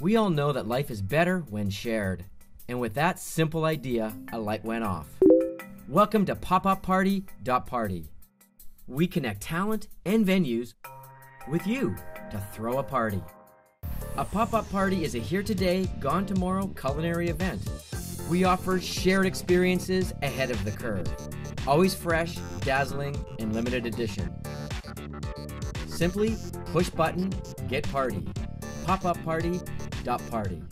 We all know that life is better when shared. And with that simple idea, a light went off. Welcome to Pop Up Party Party. We connect talent and venues with you to throw a party. A pop up party is a here today, gone tomorrow culinary event. We offer shared experiences ahead of the curve. Always fresh, dazzling, and limited edition. Simply push button, get party. Pop up party, dot party.